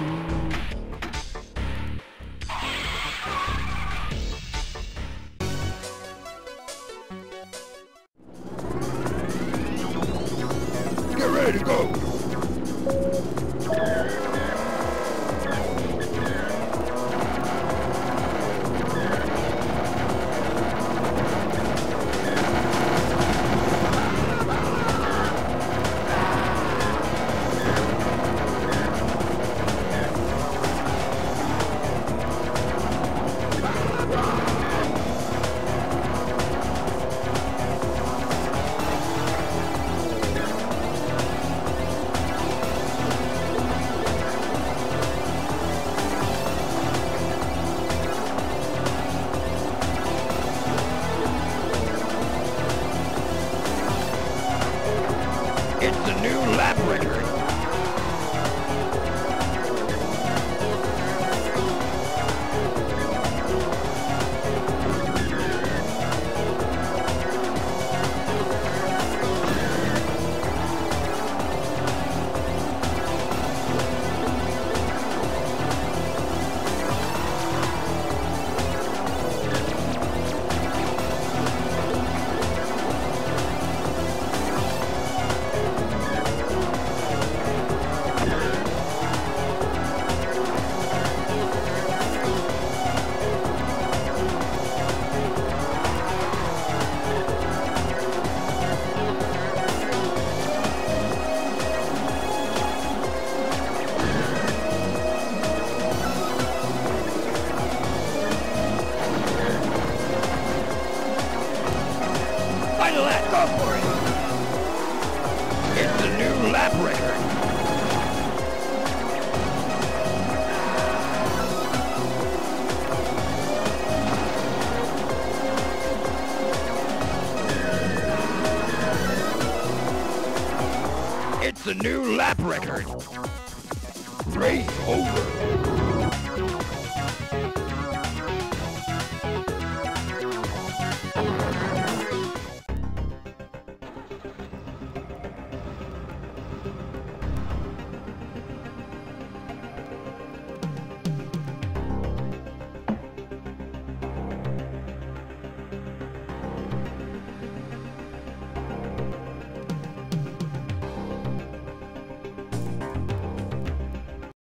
Get ready to go. It's the new lap record. Lap. It's the new lap record. Race over.